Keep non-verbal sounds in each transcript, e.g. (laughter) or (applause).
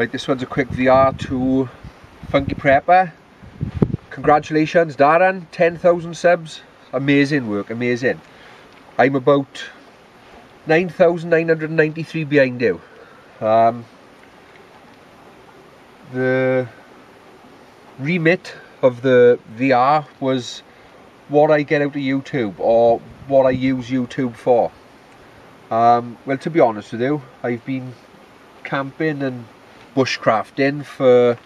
Right, this one's a quick VR to Funky Prepper. Congratulations, Darren, 10,000 subs. Amazing work, amazing. I'm about 9,993 behind you. Um, the remit of the VR was what I get out of YouTube or what I use YouTube for. Um, well, to be honest with you, I've been camping and bushcrafting for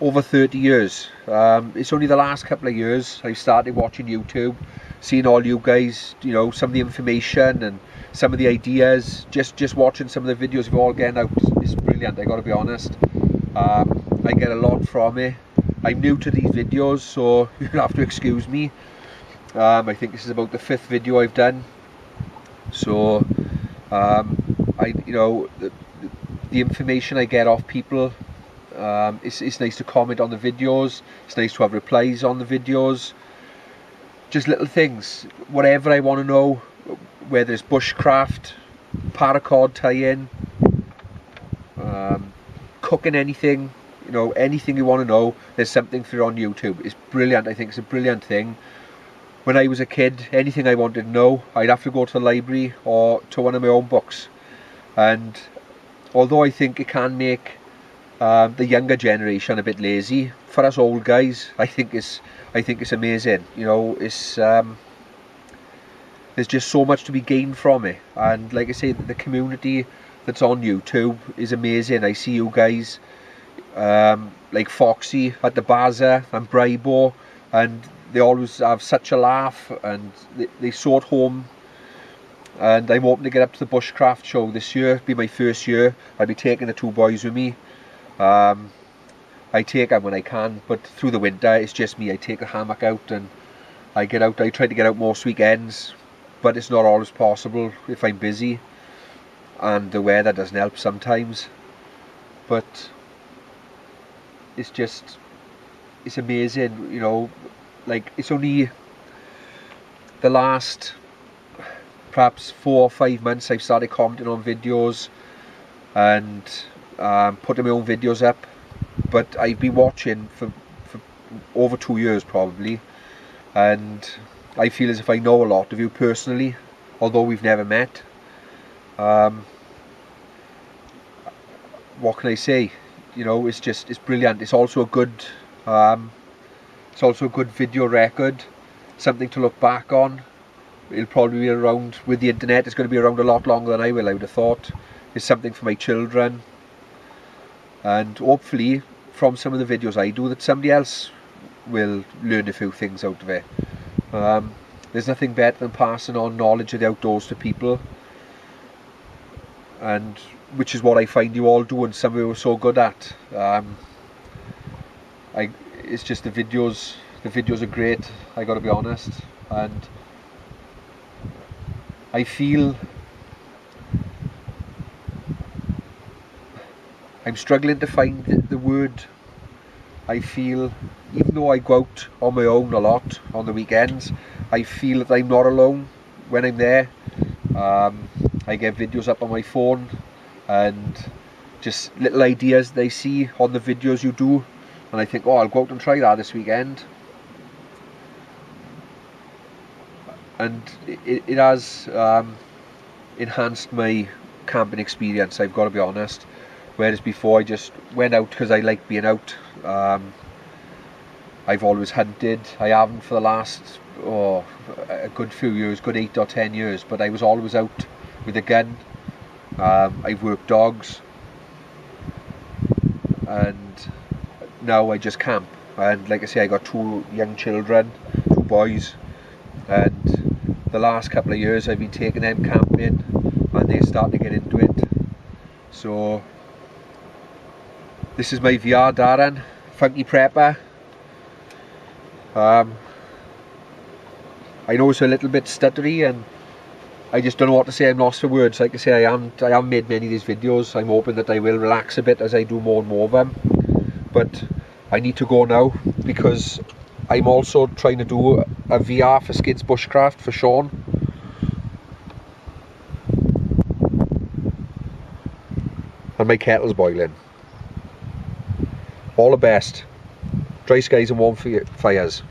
over 30 years. Um, it's only the last couple of years I started watching YouTube, seeing all you guys, you know, some of the information and some of the ideas. Just just watching some of the videos you've all getting out is brilliant. I got to be honest. Um, I get a lot from it. I'm new to these videos, so (laughs) you'll have to excuse me. Um, I think this is about the fifth video I've done. So, um, I, you know, the, information I get off people um, it's, it's nice to comment on the videos. It's nice to have replies on the videos. Just little things. Whatever I want to know whether it's bushcraft paracord tie-in um, cooking anything you know anything you want to know there's something for on YouTube. It's brilliant I think it's a brilliant thing. When I was a kid anything I wanted to know I'd have to go to the library or to one of my own books. And although I think it can make um, the younger generation a bit lazy. For us old guys, I think it's I think it's amazing. You know, it's um, there's just so much to be gained from it, and like I say, the community that's on YouTube is amazing. I see you guys um, like Foxy at the bazaar and Bribo, and they always have such a laugh, and they, they sort home and I'm hoping to get up to the bushcraft show this year. It'll be my first year. I'll be taking the two boys with me. Um, I take them when I can, but through the winter it's just me. I take the hammock out and I get out. I try to get out most weekends, but it's not always possible if I'm busy, and the weather doesn't help sometimes. But it's just it's amazing, you know. Like it's only the last perhaps four or five months I've started commenting on videos and um, putting my own videos up. But I've been watching for, for over two years probably. And I feel as if I know a lot of you personally although we've never met. Um, what can I say? You know it's just it's brilliant. It's also a good um, it's also a good video record something to look back on it'll probably be around with the internet it's going to be around a lot longer than I will I would have thought it's something for my children and hopefully from some of the videos I do that somebody else will learn a few things out of it. Um, there's nothing better than passing on knowledge of the outdoors to people and which is what I find you all do and some of you are so good at. Um, I, it's just the videos, the videos are great, I gotta be honest and I feel I'm struggling to find the word I feel, even though I go out on my own a lot on the weekends, I feel that I'm not alone when I'm there. Um, I get videos up on my phone and just little ideas they see on the videos you do and I think, oh, I'll go out and try that this weekend. And it, it has um, enhanced my camping experience, I've got to be honest. Whereas before I just went out because I like being out. Um, I've always hunted. I haven't for the last oh, a good few years, good eight or ten years, but I was always out with a gun. Um, I've worked dogs, and now I just camp. And like I say, I got two young children, two boys, and the last couple of years I've been taking them camping, and they're starting to get into it. So this is my VR Darren, Funky Prepper. Um, I know it's a little bit stuttery and I just don't know what to say, I'm lost for words. Like I say, I am I have made many of these videos. I'm hoping that I will relax a bit as I do more and more of them. But I need to go now because I'm also trying to do a VR for Skids Bushcraft for Sean. And my kettle's boiling. All the best. Dry skies and warm fires.